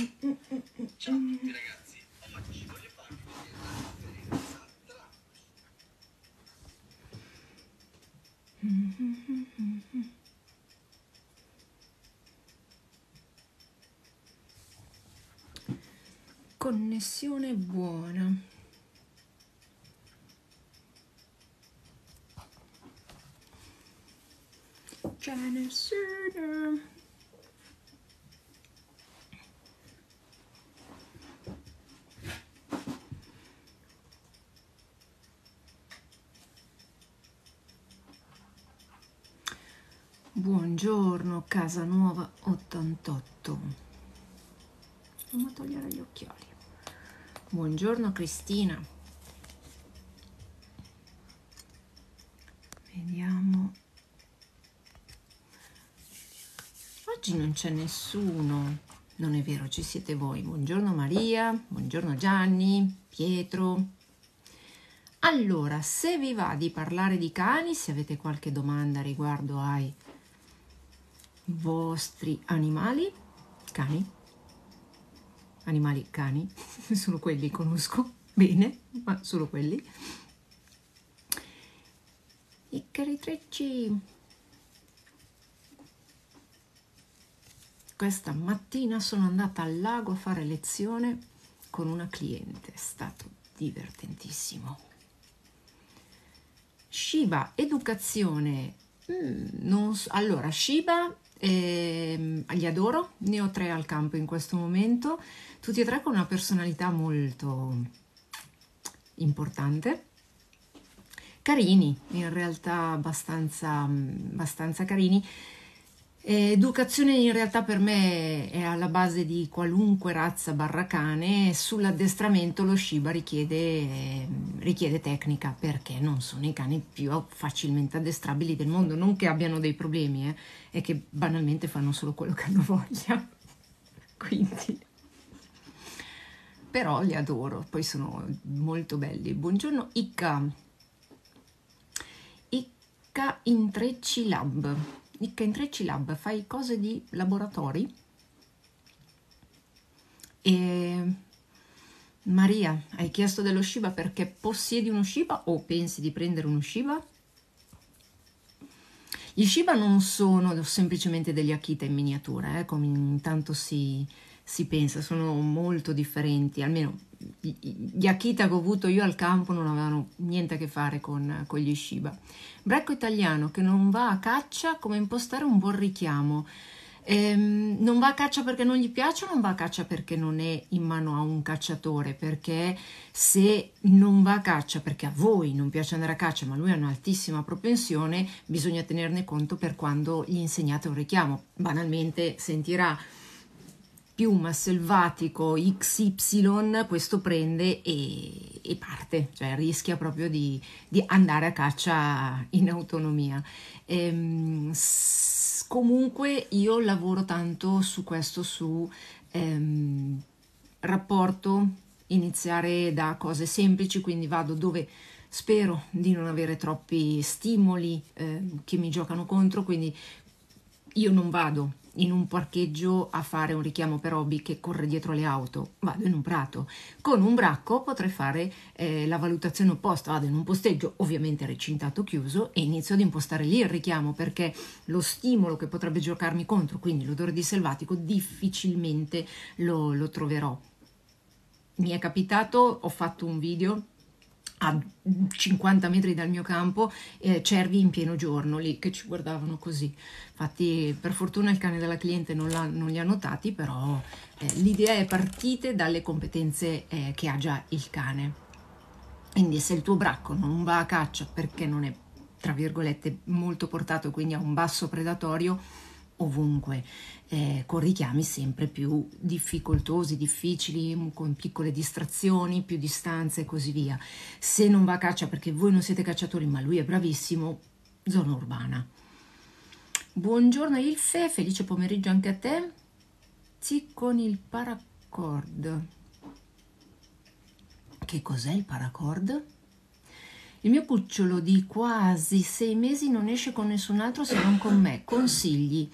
Ciao a tutti ragazzi, oggi voglio farvi vedere la differenza tra Connessione buona. C'è nessuno. Buongiorno, casa nuova 88. Non mi togliere gli occhiali. Buongiorno Cristina. Vediamo. Oggi non c'è nessuno. Non è vero, ci siete voi. Buongiorno Maria, buongiorno Gianni, Pietro. Allora, se vi va di parlare di cani, se avete qualche domanda riguardo ai vostri animali, cani, animali cani, solo quelli conosco bene, ma solo quelli. I caritrecci. Questa mattina sono andata al lago a fare lezione con una cliente, è stato divertentissimo. Shiba, educazione. Mm, so- allora, Shiba Ehm, li adoro, ne ho tre al campo in questo momento, tutti e tre con una personalità molto importante. Carini, in realtà abbastanza, abbastanza carini. Educazione in realtà per me è alla base di qualunque razza barra cane, sull'addestramento lo Shiba richiede, richiede tecnica perché non sono i cani più facilmente addestrabili del mondo, non che abbiano dei problemi, eh, è che banalmente fanno solo quello che hanno voglia. Quindi però li adoro, poi sono molto belli. Buongiorno Icca. Icca Intrecci Lab. Icca Intrecci Lab, fai cose di laboratori? E Maria, hai chiesto dello Shiba perché possiedi uno Shiba o pensi di prendere uno Shiba? Gli Shiba non sono semplicemente degli Akita in miniatura, eh, come intanto si, si pensa, sono molto differenti, almeno gli Akita che ho avuto io al campo non avevano niente a che fare con, con gli Shiba. Brecco italiano che non va a caccia, come impostare un buon richiamo? Ehm, non va a caccia perché non gli piace o non va a caccia perché non è in mano a un cacciatore? Perché se non va a caccia perché a voi non piace andare a caccia ma lui ha un'altissima propensione, bisogna tenerne conto per quando gli insegnate un richiamo. Banalmente sentirà piuma selvatico XY, questo prende e, e parte, cioè rischia proprio di, di, andare a caccia in autonomia. Ehm, s- comunque io lavoro tanto su questo, su ehm, rapporto, iniziare da cose semplici, quindi vado dove spero di non avere troppi stimoli eh, che mi giocano contro, quindi io non vado in un parcheggio a fare un richiamo per hobby che corre dietro le auto, vado in un prato. Con un bracco potrei fare eh, la valutazione opposta, vado in un posteggio ovviamente recintato chiuso e inizio ad impostare lì il richiamo perché lo stimolo che potrebbe giocarmi contro, quindi l'odore di selvatico, difficilmente lo, lo troverò. Mi è capitato, ho fatto un video a 50 metri dal mio campo eh, cervi in pieno giorno lì che ci guardavano così. Infatti per fortuna il cane della cliente non, non li ha notati però eh, l'idea è partite dalle competenze eh, che ha già il cane. Quindi se il tuo bracco non va a caccia perché non è tra virgolette molto portato quindi ha un basso predatorio ovunque, eh, con richiami sempre più difficoltosi, difficili, con piccole distrazioni, più distanze e così via. Se non va a caccia perché voi non siete cacciatori, ma lui è bravissimo, zona urbana. Buongiorno Ilfe, felice pomeriggio anche a te. Sì, con il paracord. Che cos'è il paracord? Il mio cucciolo di quasi sei mesi non esce con nessun altro se non con me. Consigli.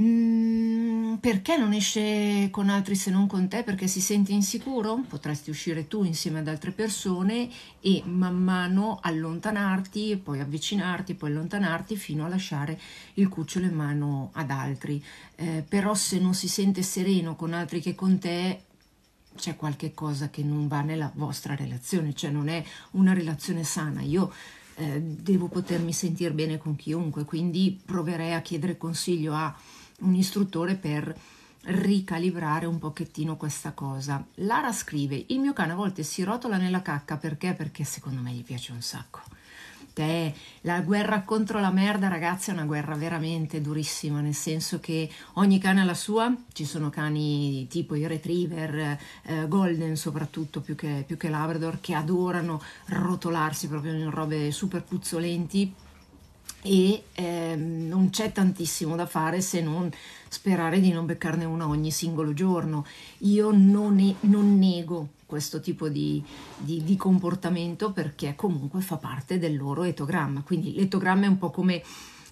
Mm, perché non esce con altri se non con te? Perché si sente insicuro? Potresti uscire tu insieme ad altre persone e man mano allontanarti, poi avvicinarti, poi allontanarti fino a lasciare il cucciolo in mano ad altri. Eh, però se non si sente sereno con altri che con te, c'è qualche cosa che non va nella vostra relazione, cioè non è una relazione sana. Io eh, devo potermi sentire bene con chiunque, quindi proverei a chiedere consiglio a un istruttore per ricalibrare un pochettino questa cosa. Lara scrive: Il mio cane a volte si rotola nella cacca perché? Perché secondo me gli piace un sacco. Te, la guerra contro la merda, ragazzi, è una guerra veramente durissima, nel senso che ogni cane ha la sua, ci sono cani tipo i retriever, eh, golden soprattutto più che, più che labrador, che adorano rotolarsi proprio in robe super puzzolenti e ehm, non c'è tantissimo da fare se non sperare di non beccarne una ogni singolo giorno. Io non, ne, non nego questo tipo di, di, di, comportamento perché comunque fa parte del loro etogramma, quindi l'etogramma è un po' come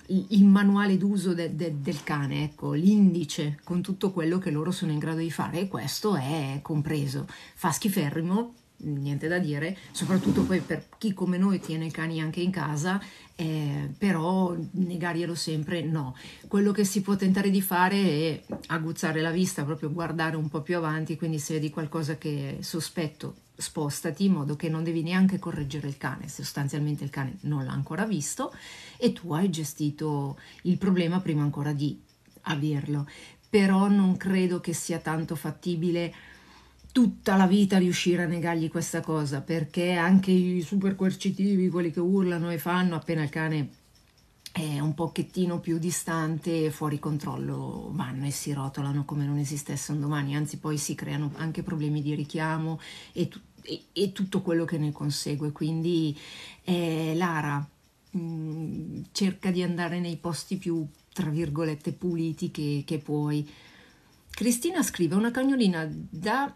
il manuale d'uso de, de, del cane, ecco, l'indice con tutto quello che loro sono in grado di fare e questo è compreso. Fa schiferrimo, niente da dire, soprattutto poi per chi come noi tiene i cani anche in casa, eh, però negarglielo sempre no. Quello che si può tentare di fare è aguzzare la vista, proprio guardare un po' più avanti, quindi se vedi qualcosa che sospetto spostati in modo che non devi neanche correggere il cane, sostanzialmente il cane non l'ha ancora visto e tu hai gestito il problema prima ancora di averlo. Però non credo che sia tanto fattibile tutta la vita riuscire a negargli questa cosa, perché anche i super coercitivi, quelli che urlano e fanno appena il cane è un pochettino più distante, fuori controllo, vanno e si rotolano come non esistesse un domani, anzi poi si creano anche problemi di richiamo e, e, e tutto quello che ne consegue. Quindi eh, Lara mh, mm, cerca di andare nei posti più, tra virgolette, puliti che, che puoi. Cristina scrive una cagnolina da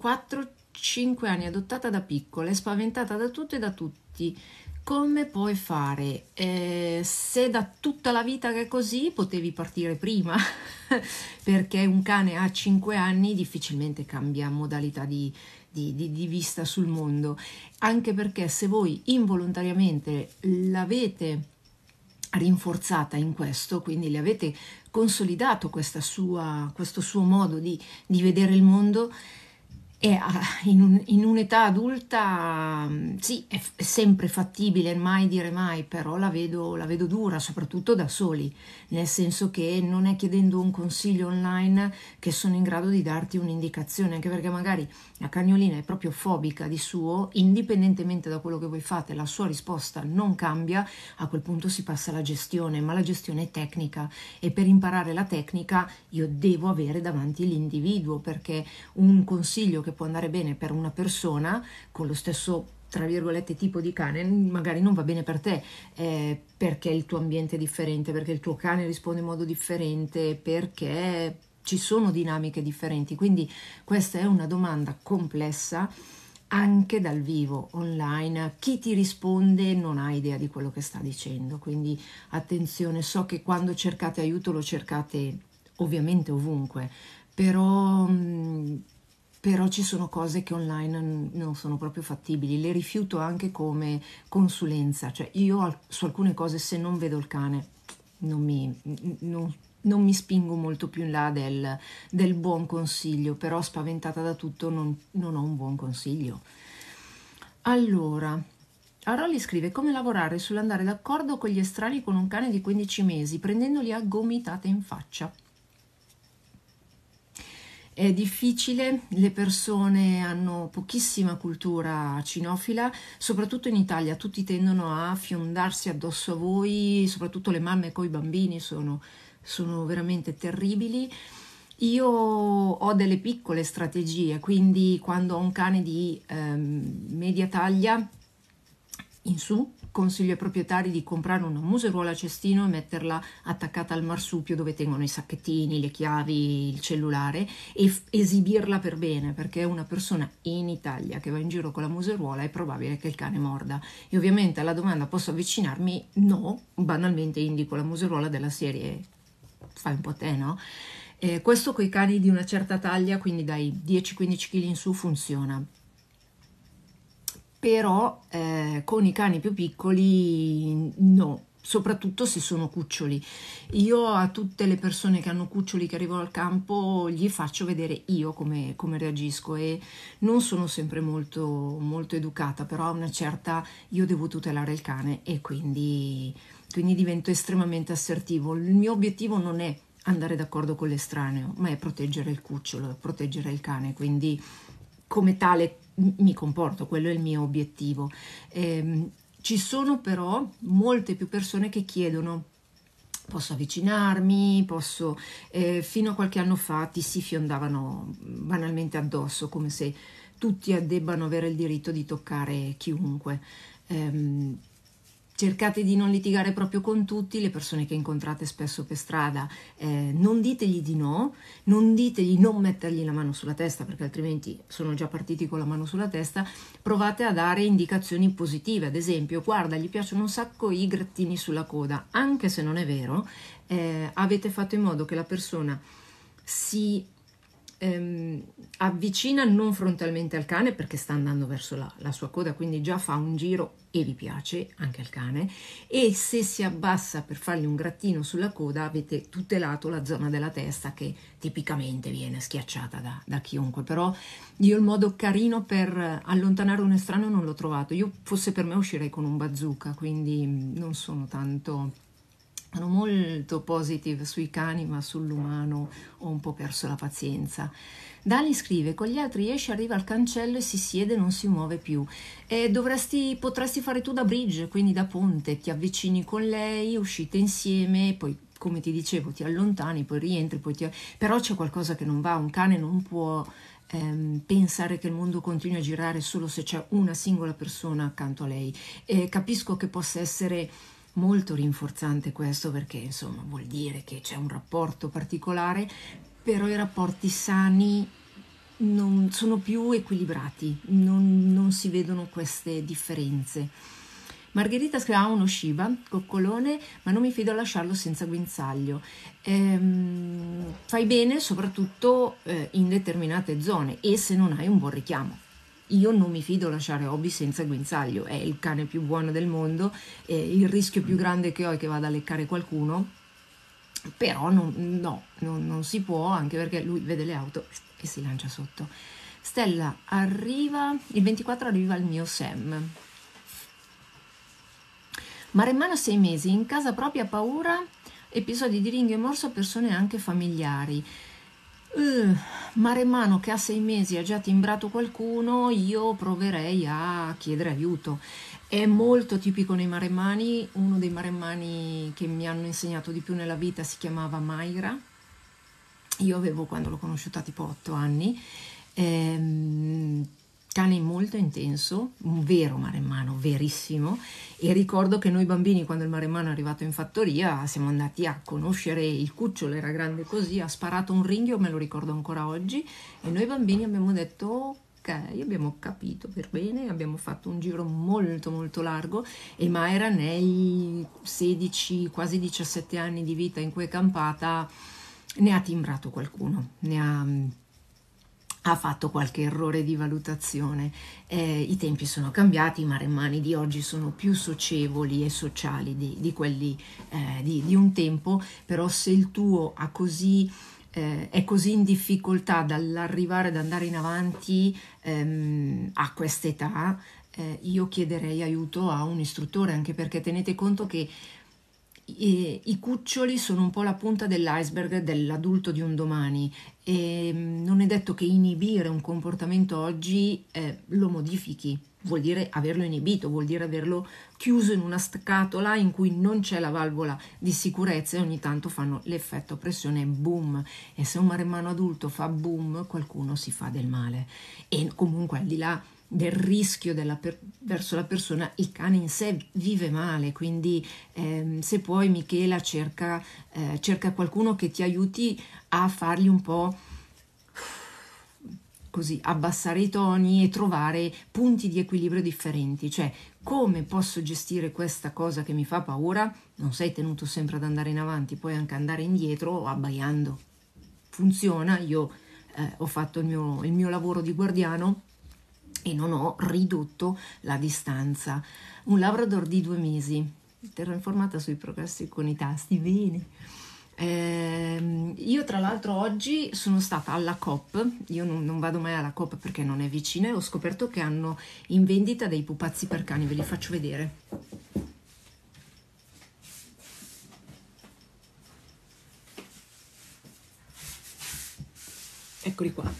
4-5 anni, adottata da piccola, è spaventata da tutto e da tutti. Come puoi fare? Eh, se da tutta la vita che è così, potevi partire prima, perché un cane a 5 anni difficilmente cambia modalità di, di, di, di vista sul mondo, anche perché se voi involontariamente l'avete rinforzata in questo, quindi le avete consolidato sua, questo suo modo di, di vedere il mondo, e ah, in, in, un'età adulta mm, sì, è, è, sempre fattibile, mai dire mai, però la vedo, la vedo, dura, soprattutto da soli, nel senso che non è chiedendo un consiglio online che sono in grado di darti un'indicazione, anche perché magari la cagnolina è proprio fobica di suo, indipendentemente da quello che voi fate, la sua risposta non cambia, a quel punto si passa alla gestione, ma la gestione è tecnica. E per imparare la tecnica io devo avere davanti l'individuo perché un consiglio che può andare bene per una persona con lo stesso tra virgolette tipo di cane magari non va bene per te eh, perché il tuo ambiente è differente perché il tuo cane risponde in modo differente perché ci sono dinamiche differenti, quindi questa è una domanda complessa anche dal vivo, online. Chi ti risponde non ha idea di quello che sta dicendo, quindi attenzione, so che quando cercate aiuto lo cercate ovviamente ovunque, però, mm, però ci sono cose che online non sono proprio fattibili, le rifiuto anche come consulenza, cioè io su alcune cose se non vedo il cane non mi, non, non mi spingo molto più in là del, del buon consiglio, però spaventata da tutto non, non ho un buon consiglio. Allora, Arolli scrive come lavorare sull'andare d'accordo con gli estranei con un cane di 15 mesi, prendendoli a gomitate in faccia. È difficile, le persone hanno pochissima cultura cinofila, soprattutto in Italia tutti tendono a fiondarsi addosso a voi, soprattutto le mamme con i bambini sono sono veramente terribili. Io ho delle piccole strategie, quindi quando ho un cane di ehm, media taglia in su, consiglio ai proprietari di comprare una museruola a cestino e metterla attaccata al marsupio dove tengono i sacchettini, le chiavi, il cellulare e f- esibirla per bene, perché una persona in Italia che va in giro con la museruola è probabile che il cane morda. E ovviamente alla domanda posso avvicinarmi? No, banalmente indico la museruola della serie fai un po' te, no? Eh, questo con i cani di una certa taglia, quindi dai 10-15 kg in su, funziona. Però eh, con i cani più piccoli no, soprattutto se sono cuccioli. Io a tutte le persone che hanno cuccioli che arrivano al campo gli faccio vedere io come, come reagisco e non sono sempre molto, molto educata, però a una certa io devo tutelare il cane e quindi, quindi divento estremamente assertivo. Il mio obiettivo non è andare d'accordo con l'estraneo, ma è proteggere il cucciolo, proteggere il cane, quindi come tale mi comporto, quello è il mio obiettivo. Eh, ci sono però molte più persone che chiedono posso avvicinarmi, posso... Eh, fino a qualche anno fa ti si fiondavano banalmente addosso, come se tutti debbano avere il diritto di toccare chiunque. Eh, cercate di non litigare proprio con tutti, le persone che incontrate spesso per strada, eh, non ditegli di no, non ditegli non mettergli la mano sulla testa perché altrimenti sono già partiti con la mano sulla testa, provate a dare indicazioni positive, ad esempio guarda gli piacciono un sacco i grattini sulla coda, anche se non è vero, eh, avete fatto in modo che la persona si ehm, avvicina non frontalmente al cane perché sta andando verso la, la, sua coda, quindi già fa un giro e vi piace anche al cane. E se si abbassa per fargli un grattino sulla coda avete tutelato la zona della testa che tipicamente viene schiacciata da, da chiunque, però io il modo carino per allontanare un estraneo non l'ho trovato, io fosse per me uscirei con un bazooka, quindi non sono tanto sono molto positive sui cani, ma sull'umano ho un po' perso la pazienza. Dani scrive: Con gli altri esce, arriva al cancello e si siede non si muove più. E dovresti, potresti fare tu da bridge, quindi da ponte, ti avvicini con lei, uscite insieme, poi come ti dicevo, ti allontani, poi rientri, poi ti... però c'è qualcosa che non va. Un cane non può ehm, pensare che il mondo continui a girare solo se c'è una singola persona accanto a lei. E capisco che possa essere molto rinforzante questo perché insomma vuol dire che c'è un rapporto particolare, però i rapporti sani non sono più equilibrati, non, non si vedono queste differenze. Margherita scrive ha uno Shiba, coccolone, ma non mi fido a lasciarlo senza guinzaglio. Ehm, fai bene soprattutto eh, in determinate zone e se non hai un buon richiamo io non mi fido lasciare Hobby senza guinzaglio, è il cane più buono del mondo, il rischio più grande che ho è che vada a leccare qualcuno, però non, no, non, non si può, anche perché lui vede le auto e si lancia sotto. Stella, arriva, il 24 arriva il mio Sam. Maremmano sei mesi, in casa propria paura, episodi di ringhio e morso a persone anche familiari. Uh, maremmano che ha sei mesi ha già timbrato qualcuno, io proverei a chiedere aiuto. È molto tipico nei maremmani, uno dei maremmani che mi hanno insegnato di più nella vita si chiamava Mayra. Io avevo quando l'ho conosciuta tipo 8 anni. Ehm, cane molto intenso, un vero maremmano, verissimo, e ricordo che noi bambini quando il maremmano è arrivato in fattoria siamo andati a conoscere il cucciolo, era grande così, ha sparato un ringhio, me lo ricordo ancora oggi, e noi bambini abbiamo detto ok, abbiamo capito per bene, abbiamo fatto un giro molto molto largo e Mayra nei 16, quasi 17 anni di vita in cui è campata ne ha timbrato qualcuno, ne ha ha fatto qualche errore di valutazione. Eh, I tempi sono cambiati, i maremmani di oggi sono più socievoli e sociali di, di quelli eh, di, di, un tempo, però se il tuo così, eh, è così in difficoltà dall'arrivare ad andare in avanti ehm, a quest'età, eh, io chiederei aiuto a un istruttore, anche perché tenete conto che i, i cuccioli sono un po' la punta dell'iceberg dell'adulto di un domani. E mm, non è detto che inibire un comportamento oggi eh, lo modifichi, vuol dire averlo inibito, vuol dire averlo chiuso in una scatola in cui non c'è la valvola di sicurezza e ogni tanto fanno l'effetto pressione boom. E se un maremmano adulto fa boom qualcuno si fa del male. E comunque al di là del rischio per, verso la persona, il cane in sé vive male, quindi ehm, se puoi Michela cerca, eh, cerca qualcuno che ti aiuti a fargli un po' così abbassare i toni e trovare punti di equilibrio differenti, cioè come posso gestire questa cosa che mi fa paura? Non sei tenuto sempre ad andare in avanti, puoi anche andare indietro abbaiando. Funziona, io eh, ho fatto il mio, il mio lavoro di guardiano e non ho ridotto la distanza. Un Labrador di due mesi, terrò informata sui progressi con i tasti, bene. Eh, io tra l'altro oggi sono stata alla COP, io non, non, vado mai alla COP perché non è vicina e ho scoperto che hanno in vendita dei pupazzi per cani, ve li faccio vedere. Eccoli qua,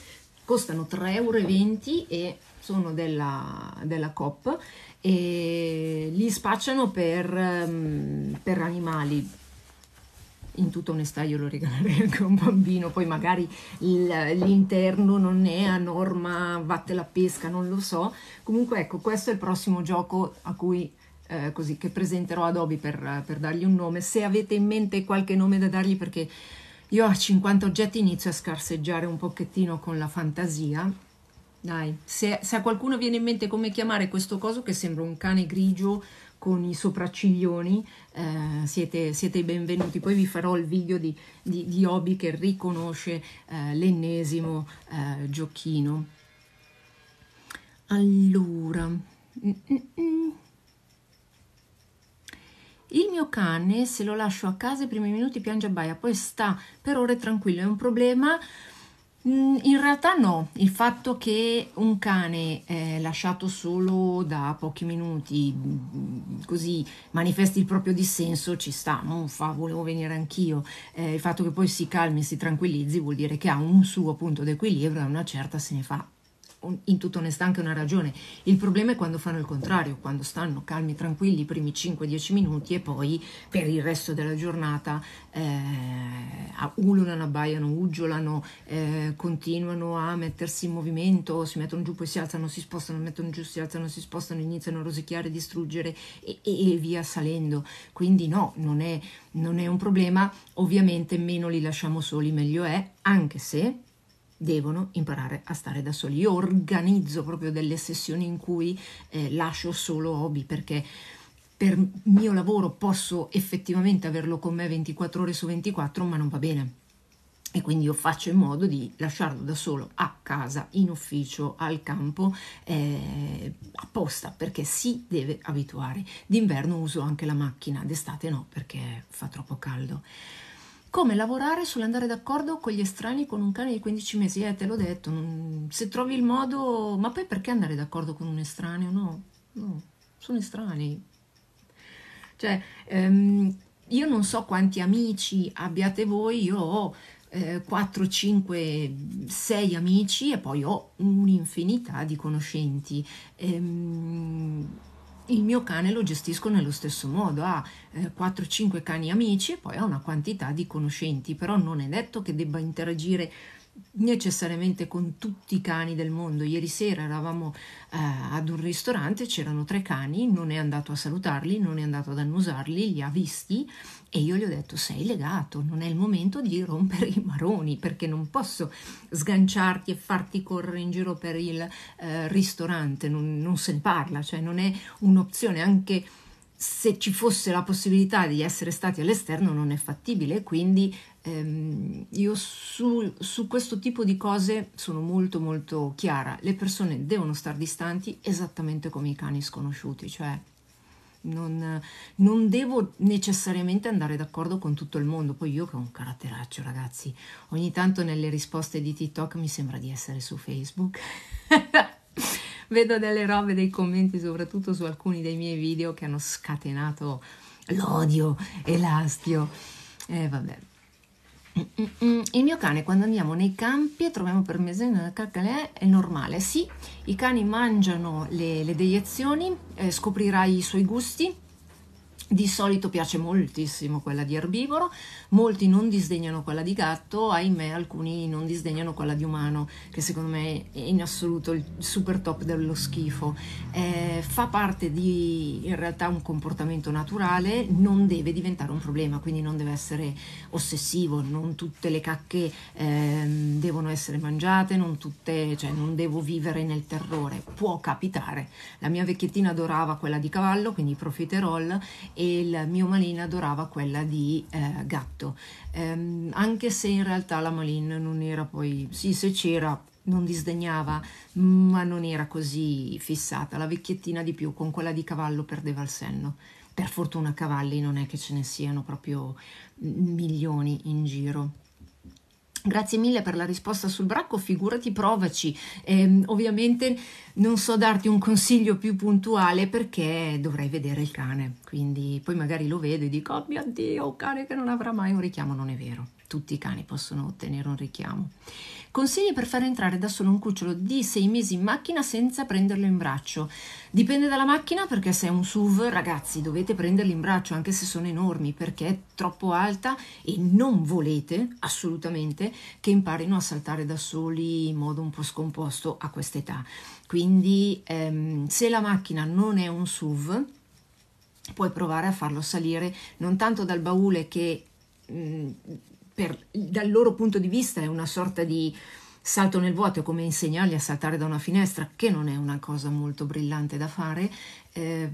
costano 3,20 euro e sono della, della COP e li spacciano per, um, per animali in tutta onestà io lo regalerei anche a un bambino, poi magari l'interno non è a norma vatte la pesca, non lo so. Comunque ecco, questo è il prossimo gioco a cui eh, così, che presenterò ad Obi per, per dargli un nome. Se avete in mente qualche nome da dargli, perché io a 50 oggetti inizio a scarseggiare un pochettino con la fantasia. Dai, se, se a qualcuno viene in mente come chiamare questo coso che sembra un cane grigio con i sopracciglioni, eh, siete, siete, benvenuti. Poi vi farò il video di, di, di Obi che riconosce eh, l'ennesimo eh, giochino. Allora, Mm-mm. il mio cane, se lo lascio a casa i primi minuti piange a baia, poi sta per ore tranquillo. È un problema Mm, in realtà no, il fatto che un cane eh, lasciato solo da pochi minuti mm, così manifesti il proprio dissenso ci sta, non fa volevo venire anch'io, eh, il fatto che poi si calmi e si tranquillizzi vuol dire che ha un suo punto d'equilibrio e una certa se ne fa in tutta onestà anche una ragione. Il problema è quando fanno il contrario, quando stanno calmi tranquilli i primi 5-10 minuti e poi per il resto della giornata eh, ululano, abbaiano, uggiolano, eh, continuano a mettersi in movimento, si mettono giù, poi si alzano, si spostano, mettono giù, si alzano, si spostano, iniziano a rosicchiare, distruggere e, e via salendo. Quindi no, non è, non è un problema, ovviamente meno li lasciamo soli meglio è, anche se devono imparare a stare da soli. Io organizzo proprio delle sessioni in cui eh, lascio solo hobby perché per mio lavoro posso effettivamente averlo con me 24 ore su 24, ma non va bene. E quindi io faccio in modo di lasciarlo da solo a casa, in ufficio, al campo, eh, apposta perché si deve abituare. D'inverno uso anche la macchina, d'estate no perché fa troppo caldo. Come lavorare sull'andare d'accordo con gli estranei con un cane di 15 mesi? Eh, te l'ho detto, se trovi il modo... Ma poi perché andare d'accordo con un estraneo? No, no, sono estranei. Cioè, ehm, io non so quanti amici abbiate voi, io ho eh, 4, 5, 6 amici e poi ho un'infinità di conoscenti. Ehm, il mio cane lo gestisco nello stesso modo, ha eh, 4-5 cani amici e poi ha una quantità di conoscenti, però non è detto che debba interagire necessariamente con tutti i cani del mondo. Ieri sera eravamo eh, ad un ristorante, c'erano tre cani, non è andato a salutarli, non è andato ad annusarli, li ha visti e io gli ho detto sei legato, non è il momento di rompere i maroni perché non posso sganciarti e farti correre in giro per il eh, ristorante, non, non se ne parla, cioè non è un'opzione anche se ci fosse la possibilità di essere stati all'esterno non è fattibile, quindi ehm, io su, su, questo tipo di cose sono molto molto chiara, le persone devono stare distanti esattamente come i cani sconosciuti, cioè non, non, devo necessariamente andare d'accordo con tutto il mondo. Poi io che ho un caratteraccio, ragazzi, ogni tanto nelle risposte di TikTok mi sembra di essere su Facebook. Vedo delle robe, dei commenti, soprattutto su alcuni dei miei video che hanno scatenato l'odio e l'astio. E eh, vabbè. Il mio cane quando andiamo nei campi e troviamo per mese calcalè è normale, sì, i cani mangiano le, le deiezioni, eh, scoprirai i suoi gusti, Di solito piace moltissimo quella di erbivoro, molti non disdegnano quella di gatto, ahimè alcuni non disdegnano quella di umano, che secondo me è in assoluto il super top dello schifo. Eh, fa parte di in realtà un comportamento naturale, non deve diventare un problema, quindi non deve essere ossessivo, non tutte le cacche eh, devono essere mangiate, non, tutte, cioè non devo vivere nel terrore, può capitare. La mia vecchiettina adorava quella di cavallo, quindi profiterol e il mio Malin adorava quella di eh, gatto, ehm, anche se in realtà la Malin non era poi, sì se c'era non disdegnava, ma non era così fissata, la vecchiettina di più con quella di cavallo perdeva il senno. Per fortuna cavalli non è che ce ne siano proprio milioni in giro. Grazie mille per la risposta sul bracco, figurati, provaci. Eh, ovviamente non so darti un consiglio più puntuale perché dovrei vedere il cane, quindi poi magari lo vedo e dico, oh mio Dio, un cane che non avrà mai un richiamo, non è vero, tutti i cani possono ottenere un richiamo. Consigli per far entrare da solo un cucciolo di sei mesi in macchina senza prenderlo in braccio. Dipende dalla macchina perché se è un SUV, ragazzi, dovete prenderli in braccio anche se sono enormi perché è troppo alta e non volete assolutamente che imparino a saltare da soli in modo un po' scomposto a quest'età. Quindi ehm, se la macchina non è un SUV, puoi provare a farlo salire non tanto dal baule che mh, mm, per, dal loro punto di vista è una sorta di salto nel vuoto, è come insegnargli a saltare da una finestra, che non è una cosa molto brillante da fare, eh,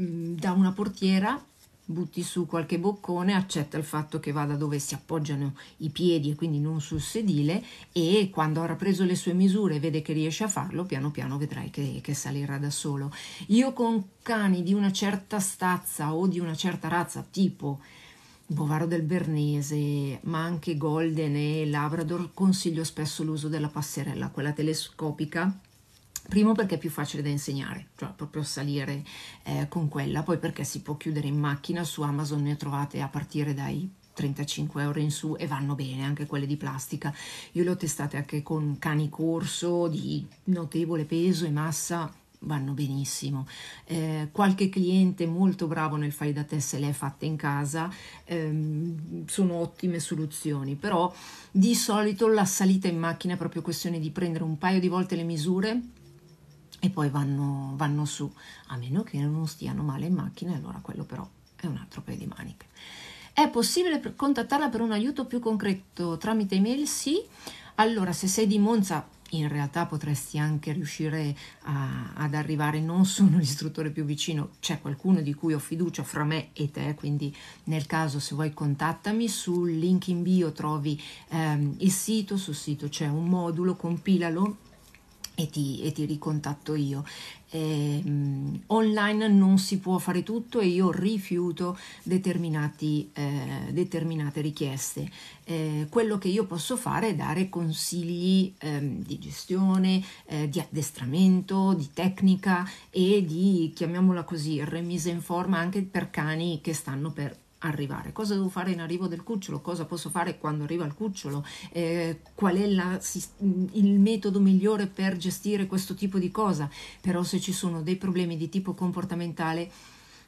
mm, da una portiera butti su qualche boccone, accetta il fatto che vada dove si appoggiano i piedi e quindi non sul sedile e quando avrà preso le sue misure e vede che riesce a farlo, piano piano vedrai che, che salirà da solo. Io con cani di una certa stazza o di una certa razza, tipo Bovaro del Bernese, ma anche Golden e Labrador, consiglio spesso l'uso della passerella, quella telescopica. Primo perché è più facile da insegnare, cioè proprio salire eh, con quella, poi perché si può chiudere in macchina, su Amazon ne trovate a partire dai 35 euro in su e vanno bene anche quelle di plastica. Io le ho testate anche con cani corso di notevole peso e massa, vanno benissimo. Eh, qualche cliente molto bravo nel fai da te se le è fatte in casa, ehm, sono ottime soluzioni, però di solito la salita in macchina è proprio questione di prendere un paio di volte le misure e poi vanno, vanno su, a meno che non stiano male in macchina, allora quello però è un altro paio di maniche. È possibile contattarla per un aiuto più concreto tramite email? Sì. Allora, se sei di Monza, in realtà potresti anche riuscire a, ad arrivare, non sono l'istruttore più vicino, c'è qualcuno di cui ho fiducia fra me e te, quindi nel caso se vuoi contattami, sul link in bio trovi ehm, il sito, sul sito c'è un modulo, compilalo e ti, e ti ricontatto io. Eh, online non si può fare tutto e io rifiuto eh, determinate richieste. Eh, quello che io posso fare è dare consigli ehm, di gestione, eh, di addestramento, di tecnica e di, chiamiamola così, remise in forma anche per cani che stanno per arrivare, cosa devo fare in arrivo del cucciolo, cosa posso fare quando arriva il cucciolo, eh, qual è la, il metodo migliore per gestire questo tipo di cosa, però se ci sono dei problemi di tipo comportamentale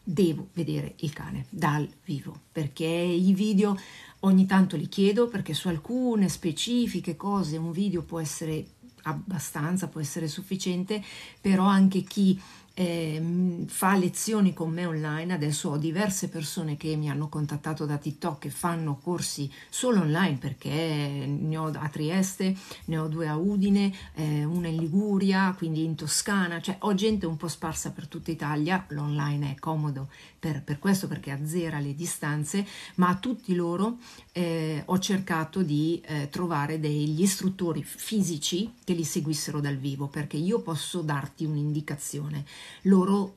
devo vedere il cane dal vivo perché i video ogni tanto li chiedo perché su alcune specifiche cose un video può essere abbastanza, può essere sufficiente, però anche chi eh, fa lezioni con me online, adesso ho diverse persone che mi hanno contattato da TikTok e fanno corsi solo online perché ne ho a Trieste, ne ho due a Udine, eh, una in Liguria, quindi in Toscana, cioè ho gente un po' sparsa per tutta Italia, l'online è comodo per, per questo perché azzera le distanze, ma a tutti loro eh, ho cercato di eh, trovare degli istruttori fisici che li seguissero dal vivo perché io posso darti un'indicazione loro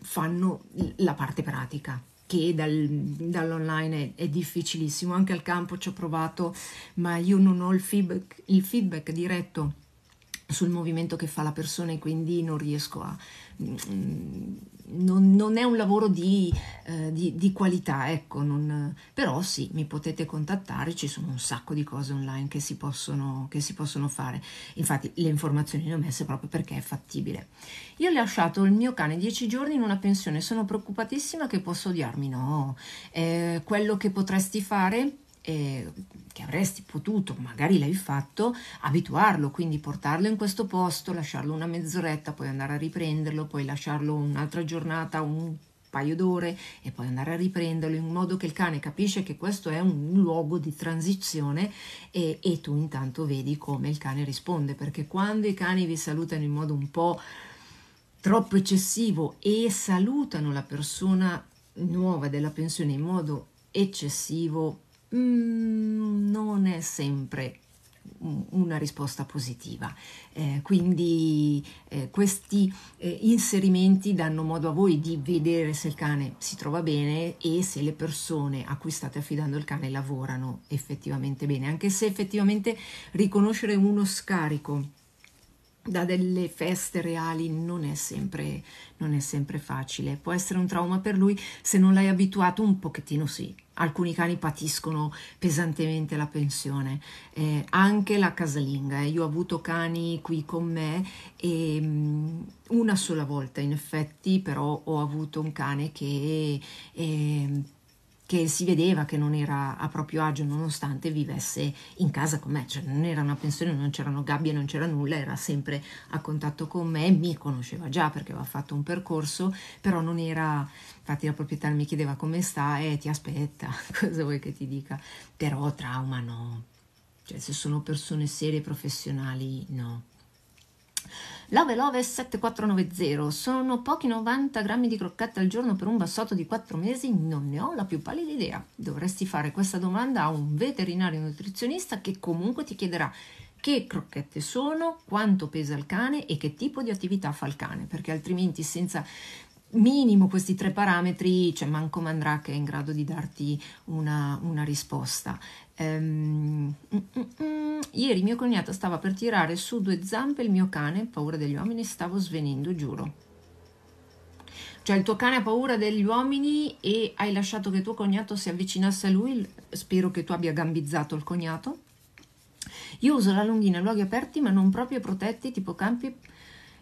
fanno la parte pratica che dal, dall'online è, è, difficilissimo, anche al campo ci ho provato, ma io non ho il feedback, il feedback diretto sul movimento che fa la persona e quindi non riesco a... Mm, non, non è un lavoro di, eh, di, di qualità, ecco, non, però sì, mi potete contattare, ci sono un sacco di cose online che si possono, che si possono fare. Infatti le informazioni le ho messe proprio perché è fattibile. Io ho lasciato il mio cane dieci giorni in una pensione, sono preoccupatissima che possa odiarmi. No, eh, quello che potresti fare eh, che avresti potuto, magari l'hai fatto, abituarlo, quindi portarlo in questo posto, lasciarlo una mezz'oretta, poi andare a riprenderlo, poi lasciarlo un'altra giornata, un paio d'ore e poi andare a riprenderlo in modo che il cane capisce che questo è un luogo di transizione e, e tu intanto vedi come il cane risponde perché quando i cani vi salutano in modo un po' troppo eccessivo e salutano la persona nuova della pensione in modo eccessivo Mm, non è sempre una risposta positiva. Eh, quindi eh, questi eh, inserimenti danno modo a voi di vedere se il cane si trova bene e se le persone a cui state affidando il cane lavorano effettivamente bene, anche se effettivamente riconoscere uno scarico da delle feste reali non è, sempre, non è sempre facile. Può essere un trauma per lui se non l'hai abituato un pochettino sì. Alcuni cani patiscono pesantemente la pensione, eh, anche la casalinga. Eh. Io ho avuto cani qui con me e um, una sola volta in effetti però ho avuto un cane che... Eh, che si vedeva che non era a proprio agio nonostante vivesse in casa con me, cioè non era una pensione, non c'erano gabbie, non c'era nulla, era sempre a contatto con me, mi conosceva già perché aveva fatto un percorso, però non era, infatti la proprietaria mi chiedeva come sta e ti aspetta, cosa vuoi che ti dica, però trauma no, cioè se sono persone serie professionali no. Love Love 7490, sono pochi 90 grammi di crocchette al giorno per un bassotto di 4 mesi? Non ne ho la più pallida idea. Dovresti fare questa domanda a un veterinario nutrizionista che comunque ti chiederà che crocchette sono, quanto pesa il cane e che tipo di attività fa il cane, perché altrimenti senza minimo questi tre parametri, cioè manco Mandrà che è in grado di darti una, una risposta. Um, mm, mm, mm, ieri mio cognato stava per tirare su due zampe il mio cane, paura degli uomini, stavo svenendo, giuro. Cioè il tuo cane ha paura degli uomini e hai lasciato che tuo cognato si avvicinasse a lui, spero che tu abbia gambizzato il cognato. Io uso la lunghina in luoghi aperti ma non proprio protetti, tipo campi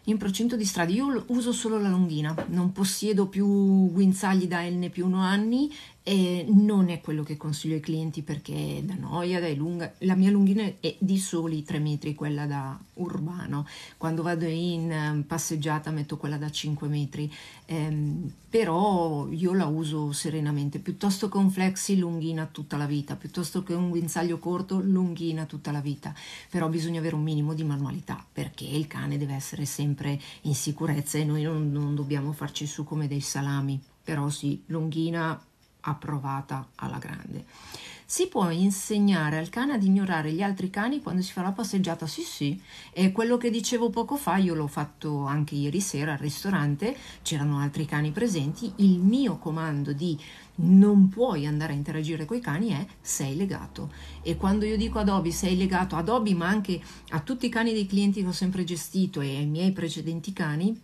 in procinto di strade. Io uso solo la lunghina, non possiedo più guinzagli da N più 1 anni e non è quello che consiglio ai clienti perché da noia, da lunga. La mia lunghina è di soli 3 metri, quella da urbano. Quando vado in ehm, passeggiata metto quella da 5 metri, ehm, però io la uso serenamente. Piuttosto che un flexi, lunghina tutta la vita, piuttosto che un guinzaglio corto, lunghina tutta la vita. Però bisogna avere un minimo di manualità perché il cane deve essere sempre in sicurezza e noi non, non dobbiamo farci su come dei salami. Però sì, lunghina approvata alla grande. Si può insegnare al cane ad ignorare gli altri cani quando si fa la passeggiata? Sì, sì, è quello che dicevo poco fa, io l'ho fatto anche ieri sera al ristorante, c'erano altri cani presenti, il mio comando di non puoi andare a interagire con i cani è sei legato e quando io dico ad Obi sei legato ad Obi ma anche a tutti i cani dei clienti che ho sempre gestito e ai miei precedenti cani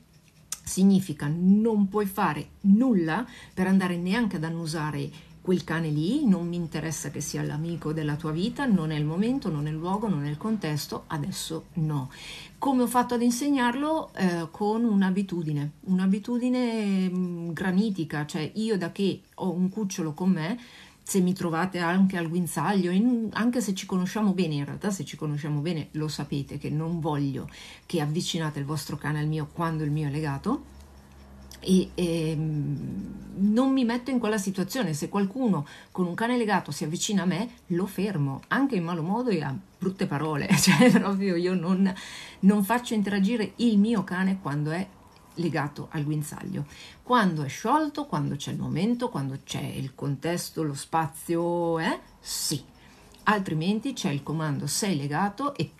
significa non puoi fare nulla per andare neanche ad annusare quel cane lì, non mi interessa che sia l'amico della tua vita, non è il momento, non è il luogo, non è il contesto, adesso no. Come ho fatto ad insegnarlo? Eh, con un'abitudine, un'abitudine mm, granitica, cioè io da che ho un cucciolo con me, se mi trovate anche al guinzaglio, in, anche se ci conosciamo bene, in realtà se ci conosciamo bene lo sapete che non voglio che avvicinate il vostro cane al mio quando il mio è legato e, e ehm, non mi metto in quella situazione. Se qualcuno con un cane legato si avvicina a me, lo fermo, anche in malo modo e a brutte parole, cioè proprio io non, non faccio interagire il mio cane quando è legato al guinzaglio. Quando è sciolto, quando c'è il momento, quando c'è il contesto, lo spazio, eh? Sì. Altrimenti c'è il comando sei legato e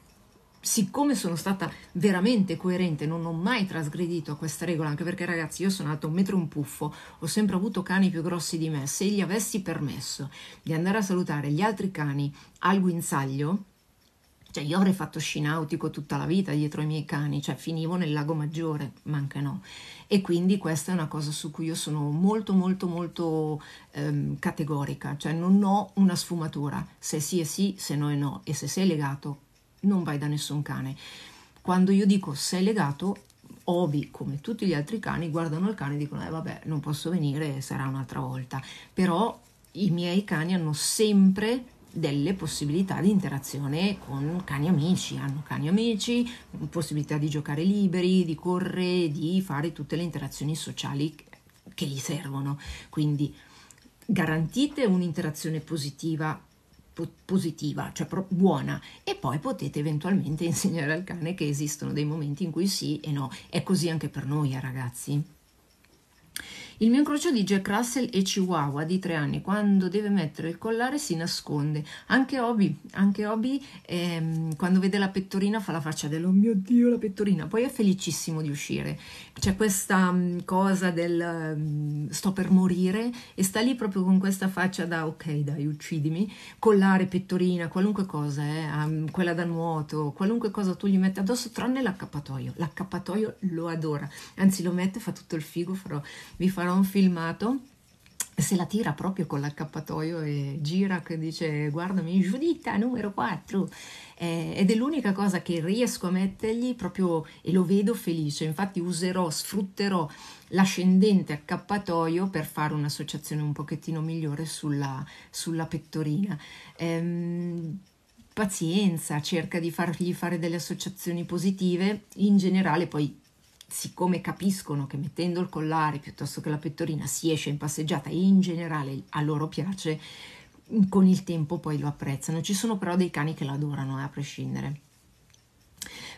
siccome sono stata veramente coerente, non ho mai trasgredito a questa regola, anche perché ragazzi io sono alto un metro e un puffo, ho sempre avuto cani più grossi di me, se gli avessi permesso di andare a salutare gli altri cani al guinzaglio, Cioè io avrei fatto sci nautico tutta la vita dietro ai miei cani, cioè finivo nel lago Maggiore, ma anche no. E quindi questa è una cosa su cui io sono molto molto molto ehm, categorica, cioè non ho una sfumatura, se sì è sì, se no è no, e se sei legato non vai da nessun cane. Quando io dico sei legato, Obi, come tutti gli altri cani, guardano il cane e dicono: Eh, vabbè, non posso venire, sarà un'altra volta. Però i miei cani hanno sempre delle possibilità di interazione con cani amici, hanno cani amici, possibilità di giocare liberi, di correre, di fare tutte le interazioni sociali che gli servono. Quindi garantite un'interazione positiva positiva, cioè buona e poi potete eventualmente insegnare al cane che esistono dei momenti in cui sì e no. È così anche per noi, eh, ragazzi. Il mio incrocio di Jack Russell e Chihuahua di tre anni, quando deve mettere il collare si nasconde. Anche Obi, anche Obi ehm, quando vede la pettorina fa la faccia dello oh mio Dio la pettorina, poi è felicissimo di uscire. C'è questa um, cosa del um, sto per morire e sta lì proprio con questa faccia da ok dai uccidimi, collare, pettorina, qualunque cosa, eh, quella da nuoto, qualunque cosa tu gli metti addosso tranne l'accappatoio. L'accappatoio lo adora, anzi lo mette, fa tutto il figo, farò, vi farò un filmato se la tira proprio con l'accappatoio e gira che dice guardami Giuditta numero 4 eh, ed è l'unica cosa che riesco a mettergli proprio e lo vedo felice. Infatti userò sfrutterò l'ascendente accappatoio per fare un'associazione un pochettino migliore sulla, sulla pettorina. Ehm, pazienza cerca di fargli fare delle associazioni positive. In generale poi siccome capiscono che mettendo il collare piuttosto che la pettorina si esce in passeggiata e in generale a loro piace, con il tempo poi lo apprezzano. Ci sono però dei cani che lo adorano, eh, a prescindere.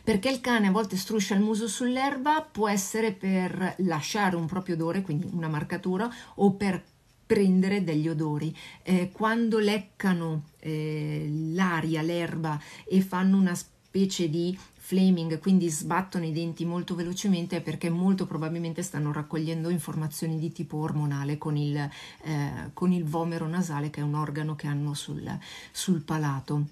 Perché il cane a volte struscia il muso sull'erba può essere per lasciare un proprio odore, quindi una marcatura, o per prendere degli odori. Eh, quando leccano eh, l'aria, l'erba e fanno una specie di flaming, quindi sbattono i denti molto velocemente, è perché molto probabilmente stanno raccogliendo informazioni di tipo ormonale con il, eh, con il vomero nasale, che è un organo che hanno sul, sul palato.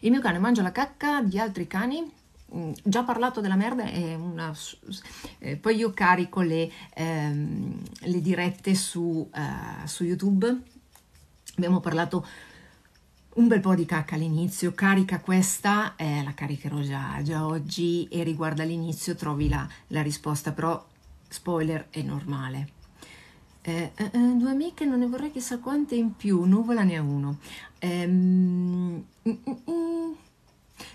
Il mio cane mangia la cacca di altri cani, mm, già parlato della merda una, eh, poi io carico le, ehm, le dirette su, uh, su youtube abbiamo parlato un bel po' di cacca all'inizio, carica questa, eh, la caricherò già, già, oggi e riguarda l'inizio trovi la, la, risposta, però spoiler è normale. Eh, eh, eh, due amiche non ne vorrei chissà quante in più, nuvola ne ha uno. Ehm, mm, mm, mm.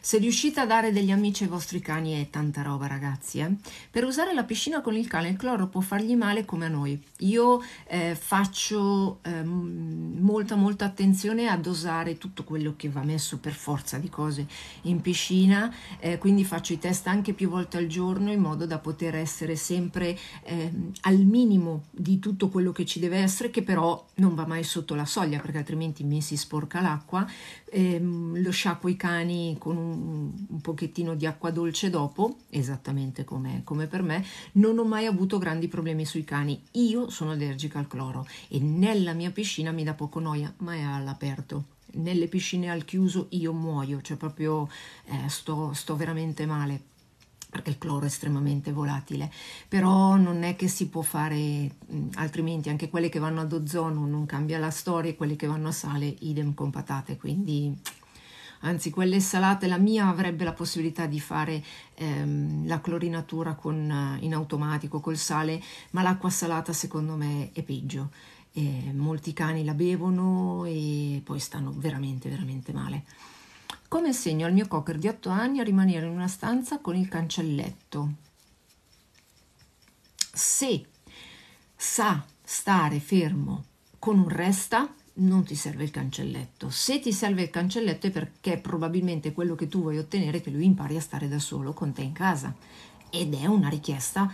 Se riuscite a dare degli amici ai vostri cani è tanta roba, ragazzi. Eh? Per usare la piscina con il cane il cloro può fargli male come a noi. Io eh, faccio eh, molta molta attenzione a dosare tutto quello che va messo per forza di cose in piscina, eh, quindi faccio i test anche più volte al giorno in modo da poter essere sempre ehm, al minimo di tutto quello che ci deve essere, che però non va mai sotto la soglia perché altrimenti mi si sporca l'acqua. Ehm, lo sciacquo i cani con un, un pochettino di acqua dolce dopo, esattamente come, come per me, non ho mai avuto grandi problemi sui cani. Io sono allergica al cloro e nella mia piscina mi dà poco noia, ma è all'aperto. Nelle piscine al chiuso io muoio, cioè proprio eh, sto, sto veramente male perché il cloro è estremamente volatile, però non è che si può fare altrimenti, anche quelle che vanno ad ozono non cambia la storia, e quelle che vanno a sale idem con patate, quindi anzi quelle salate, la mia avrebbe la possibilità di fare ehm, la clorinatura con, in automatico col sale, ma l'acqua salata secondo me è peggio. E molti cani la bevono e poi stanno veramente veramente male. Come segno al mio cocker di 8 anni a rimanere in una stanza con il cancelletto? Se sa stare fermo con un resta, non ti serve il cancelletto. Se ti serve il cancelletto è perché probabilmente quello che tu vuoi ottenere è che lui impari a stare da solo con te in casa. Ed è una richiesta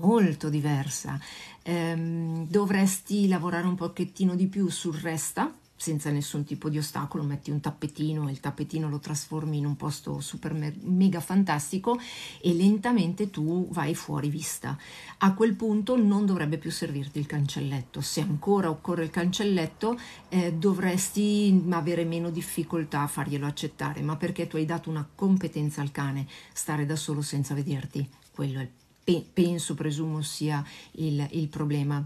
molto diversa. Ehm, dovresti lavorare un pochettino di più sul resta, senza nessun tipo di ostacolo, metti un tappetino e il tappetino lo trasformi in un posto super mega fantastico e lentamente tu vai fuori vista. A quel punto non dovrebbe più servirti il cancelletto. Se ancora occorre il cancelletto, eh, dovresti avere meno difficoltà a farglielo accettare, ma perché tu hai dato una competenza al cane, stare da solo senza vederti. Quello è, penso, presumo sia il, il problema.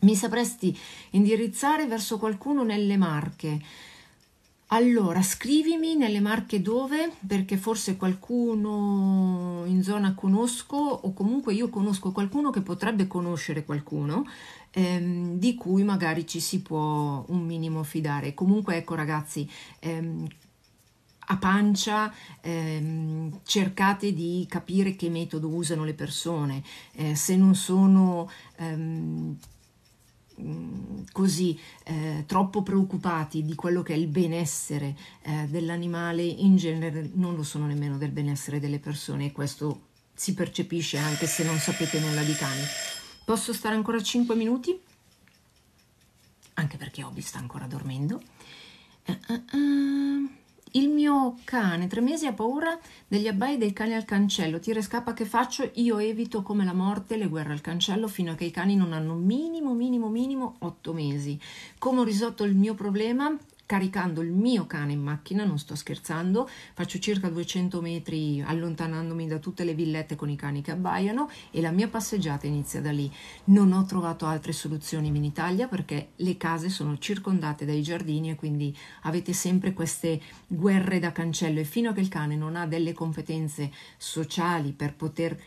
Mi sapresti indirizzare verso qualcuno nelle Marche? Allora, scrivimi nelle Marche dove, perché forse qualcuno in zona conosco o comunque io conosco qualcuno che potrebbe conoscere qualcuno ehm, di cui magari ci si può un minimo fidare. Comunque ecco ragazzi, ehm, a pancia ehm, cercate di capire che metodo usano le persone, eh, se non sono... Mm, così eh, troppo preoccupati di quello che è il benessere eh, dell'animale, in genere non lo sono nemmeno del benessere delle persone e questo si percepisce anche se non sapete nulla di cani. Posso stare ancora 5 minuti? Anche perché Obi sta ancora dormendo. Uh, uh, uh. Il mio cane, tre mesi, ha paura degli abbai dei cani al cancello. Tira e scappa che faccio? Io evito come la morte le guerre al cancello fino a che i cani non hanno minimo, minimo, minimo otto mesi. Come ho risolto il mio problema? Caricando il mio cane in macchina, non sto scherzando, faccio circa 200 metri allontanandomi da tutte le villette con i cani che abbaiano e la mia passeggiata inizia da lì. Non ho trovato altre soluzioni in Italia perché le case sono circondate dai giardini e quindi avete sempre queste guerre da cancello e fino a che il cane non ha delle competenze sociali per poter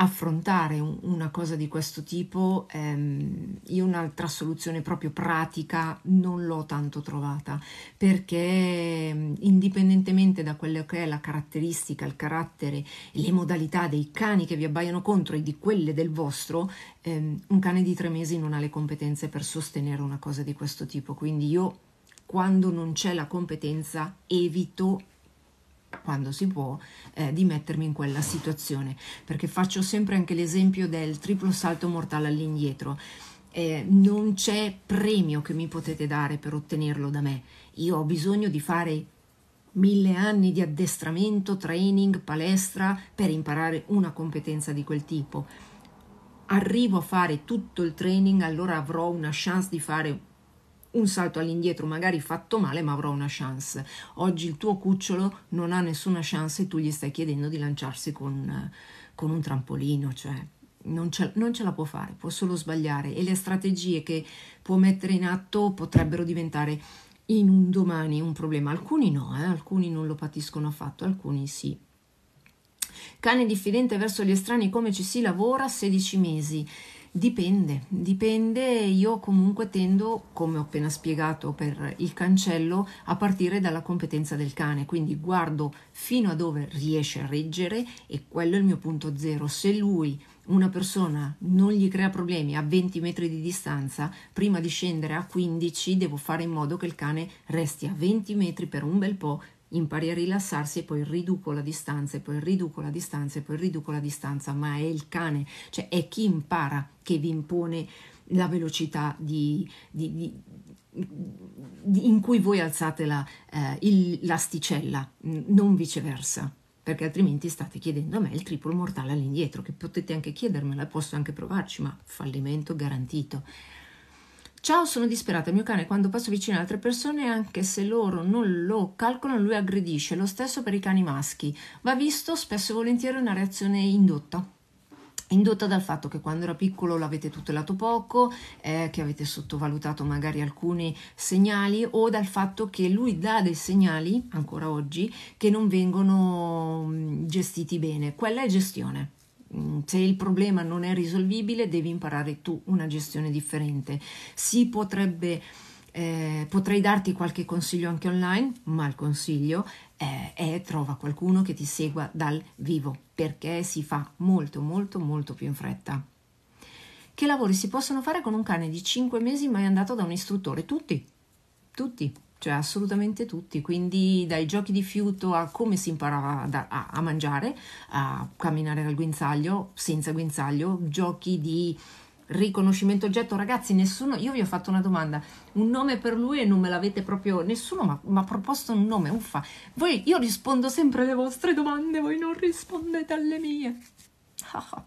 affrontare un, una cosa di questo tipo, ehm, io un'altra soluzione proprio pratica non l'ho tanto trovata, perché ehm, indipendentemente da quello che è la caratteristica, il carattere, le modalità dei cani che vi abbaiano contro e di quelle del vostro, ehm, un cane di tre mesi non ha le competenze per sostenere una cosa di questo tipo. Quindi io quando non c'è la competenza evito quando si può, eh, di mettermi in quella situazione, perché faccio sempre anche l'esempio del triplo salto mortale all'indietro. Eh, non c'è premio che mi potete dare per ottenerlo da me. Io ho bisogno di fare mille anni di addestramento, training, palestra per imparare una competenza di quel tipo. Arrivo a fare tutto il training, allora avrò una chance di fare un salto all'indietro, magari fatto male, ma avrò una chance. Oggi il tuo cucciolo non ha nessuna chance e tu gli stai chiedendo di lanciarsi con, con un trampolino, cioè non ce, non ce, la può fare, può solo sbagliare e le strategie che può mettere in atto potrebbero diventare in un domani un problema. Alcuni no, eh? alcuni non lo patiscono affatto, alcuni sì. Cane diffidente verso gli estranei, come ci si lavora? 16 mesi. Dipende, dipende, io comunque tendo, come ho appena spiegato per il cancello, a partire dalla competenza del cane, quindi guardo fino a dove riesce a reggere e quello è il mio punto zero. Se lui, una persona, non gli crea problemi a 20 metri di distanza, prima di scendere a 15 devo fare in modo che il cane resti a 20 metri per un bel po' impari a rilassarsi e poi riduco la distanza e poi riduco la distanza e poi riduco la distanza, ma è il cane, cioè è chi impara che vi impone la velocità di, di, di, in cui voi alzate la, eh, il, l'asticella, non viceversa, perché altrimenti state chiedendo a me il triplo mortale all'indietro, che potete anche chiedermela, posso anche provarci, ma fallimento garantito. Ciao, sono disperata. Il mio cane, quando passo vicino ad altre persone, anche se loro non lo calcolano, lui aggredisce. Lo stesso per i cani maschi. Va visto spesso e volentieri una reazione indotta. Indotta dal fatto che quando era piccolo l'avete tutelato poco, eh, che avete sottovalutato magari alcuni segnali, o dal fatto che lui dà dei segnali, ancora oggi, che non vengono gestiti bene. Quella è gestione se il problema non è risolvibile devi imparare tu una gestione differente. Si potrebbe, eh, potrei darti qualche consiglio anche online, ma il consiglio è, è trova qualcuno che ti segua dal vivo perché si fa molto molto molto più in fretta. Che lavori si possono fare con un cane di 5 mesi mai andato da un istruttore? Tutti, tutti cioè assolutamente tutti, quindi dai giochi di fiuto a come si imparava a, a, a, mangiare, a camminare dal guinzaglio, senza guinzaglio, giochi di riconoscimento oggetto, ragazzi, nessuno, io vi ho fatto una domanda, un nome per lui e non me l'avete proprio, nessuno mi ha proposto un nome, uffa. Voi, io rispondo sempre alle vostre domande, voi non rispondete alle mie. Uh,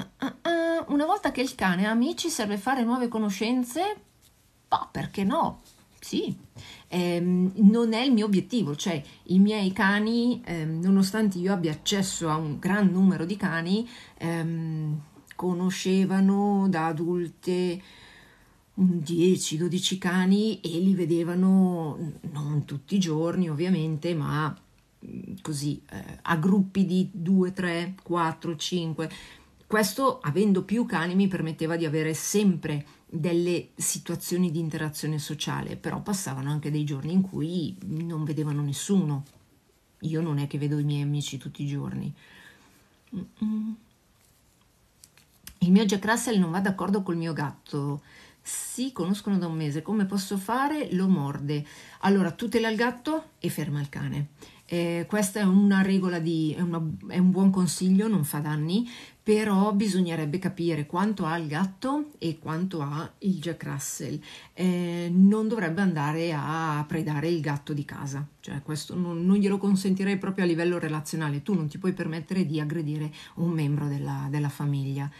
uh, uh. Una volta che il cane ha amici serve fare nuove conoscenze? Bah, perché no? Sì, ehm, non è il mio obiettivo, cioè i miei cani, ehm, nonostante io abbia accesso a un gran numero di cani, ehm, conoscevano da adulte 10-12 cani e li vedevano non tutti i giorni ovviamente, ma mm, così eh, a gruppi di 2, 3, 4, 5. Questo, avendo più cani, mi permetteva di avere sempre delle situazioni di interazione sociale, però passavano anche dei giorni in cui non vedevano nessuno. Io non è che vedo i miei amici tutti i giorni. Il mio Jack Russell non va d'accordo col mio gatto. Si conoscono da un mese, come posso fare? Lo morde. Allora tutela il gatto e ferma il cane. Eh, questa è una regola di, è, una, è, un buon consiglio, non fa danni, però bisognerebbe capire quanto ha il gatto e quanto ha il Jack Russell. Eh, non dovrebbe andare a predare il gatto di casa, cioè questo non, non, glielo consentirei proprio a livello relazionale. Tu non ti puoi permettere di aggredire un membro della, della famiglia.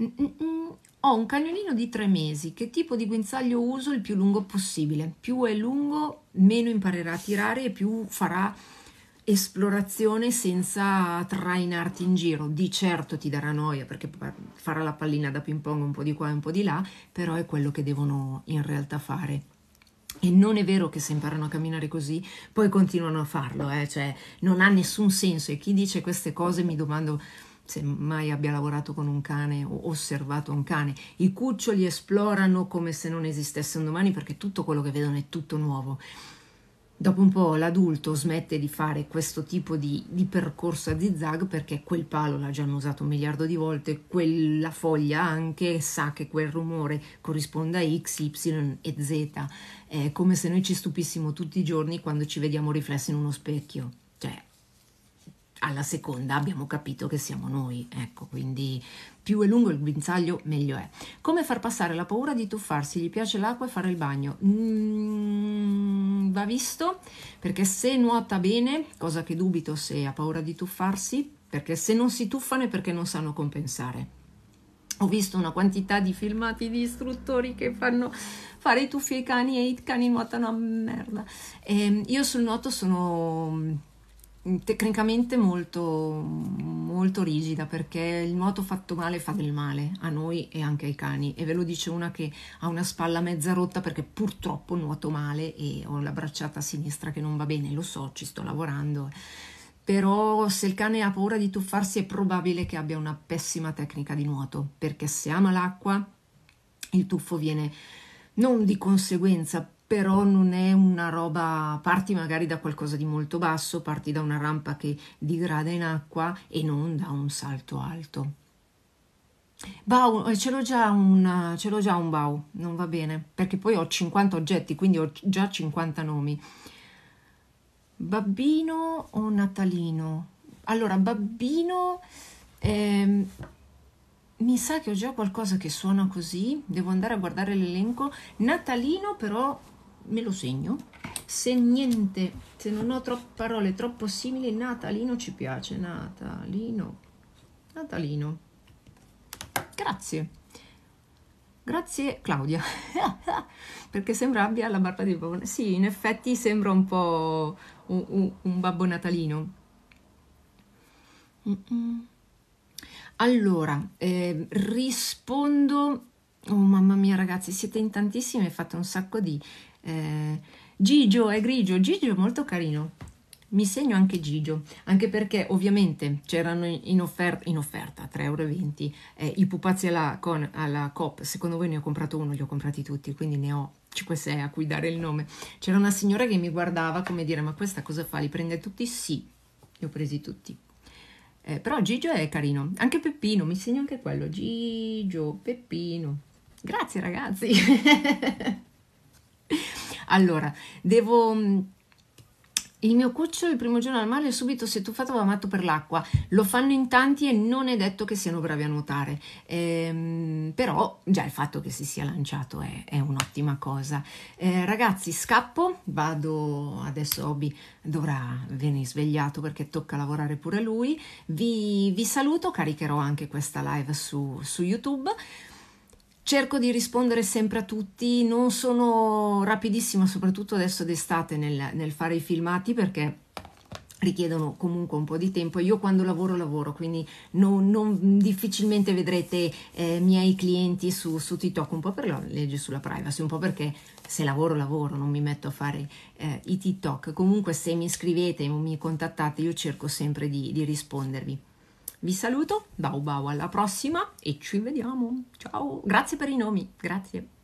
Mm-mm. Ho un cagnolino di tre mesi. Che tipo di guinzaglio uso il più lungo possibile? Più è lungo, meno imparerà a tirare e più farà esplorazione senza trainarti in giro. Di certo ti darà noia perché farà la pallina da ping pong un po' di qua e un po' di là, però è quello che devono in realtà fare. E non è vero che se imparano a camminare così, poi continuano a farlo, eh? cioè non ha nessun senso. E chi dice queste cose mi domando se mai abbia lavorato con un cane o osservato un cane. I cuccioli esplorano come se non esistesse un domani perché tutto quello che vedono è tutto nuovo. Dopo un po' l'adulto smette di fare questo tipo di, di, percorso a zigzag perché quel palo l'ha già usato un miliardo di volte, quella foglia anche sa che quel rumore corrisponde a X, Y e Z. È come se noi ci stupissimo tutti i giorni quando ci vediamo riflessi in uno specchio. Alla seconda abbiamo capito che siamo noi, ecco, quindi più è lungo il guinzaglio meglio è. Come far passare la paura di tuffarsi, gli piace l'acqua e fare il bagno? Mm, va visto, perché se nuota bene, cosa che dubito se ha paura di tuffarsi, perché se non si tuffano è perché non sanno compensare. Ho visto una quantità di filmati di istruttori che fanno fare i tuffi ai cani e i cani nuotano a merda. E ehm, io sul nuoto sono tecnicamente molto, molto rigida perché il nuoto fatto male fa del male a noi e anche ai cani. E ve lo dice una che ha una spalla mezza rotta perché purtroppo nuoto male e ho la bracciata sinistra che non va bene, lo so, ci sto lavorando. Però se il cane ha paura di tuffarsi è probabile che abbia una pessima tecnica di nuoto perché se ama l'acqua il tuffo viene non di conseguenza però non è una roba, parti magari da qualcosa di molto basso, parti da una rampa che digrada in acqua e non da un salto alto. Bau, eh, ce l'ho già, una, ce l'ho già un bau, non va bene, perché poi ho 50 oggetti, quindi ho già 50 nomi. Babbino o natalino? Allora, babbino... Ehm, mi sa che ho già qualcosa che suona così, devo andare a guardare l'elenco. Natalino però me lo segno. Se niente, se non ho troppe parole troppo simili, Natalino ci piace. Natalino. Natalino. Grazie. Grazie Claudia, perché sembra abbia la barba di babbo. Sì, in effetti sembra un po' un, un, un babbo natalino. Mm-mm. Allora, eh, rispondo. Oh mamma mia, ragazzi, siete in tantissimi, fate un sacco di eh, Gigio è grigio, Gigio è molto carino. Mi segno anche Gigio, anche perché ovviamente c'erano in offerta, in offerta 3,20 euro eh, i pupazzi alla, con, alla Coop. Secondo voi ne ho comprato uno, li ho comprati tutti, quindi ne ho 5-6 a cui dare il nome. C'era una signora che mi guardava come dire: Ma questa cosa fa? Li prende tutti? Sì, li ho presi tutti. Eh, però Gigio è carino, anche Peppino, mi segno anche quello. Gigio, Peppino. Grazie ragazzi. Allora, devo... Mm, Il mio cucciolo il primo giorno al mare subito si è tuffato va matto per l'acqua. Lo fanno in tanti e non è detto che siano bravi a nuotare. Ehm, però già il fatto che si sia lanciato è, è un'ottima cosa. Eh, ragazzi, scappo, vado adesso Obi dovrà venire svegliato perché tocca lavorare pure lui. Vi, vi saluto, caricherò anche questa live su, su YouTube. Cerco di rispondere sempre a tutti, non sono rapidissima, soprattutto adesso d'estate nel, nel fare i filmati perché richiedono comunque un po' di tempo. Io quando lavoro lavoro, quindi non, non difficilmente vedrete eh, miei clienti su, su, TikTok, un po' per la legge sulla privacy, un po' perché se lavoro lavoro, non mi metto a fare eh, i TikTok. Comunque se mi scrivete o mi contattate io cerco sempre di, di rispondervi. Vi saluto, bau bau alla prossima e ci vediamo. Ciao, grazie per i nomi, grazie.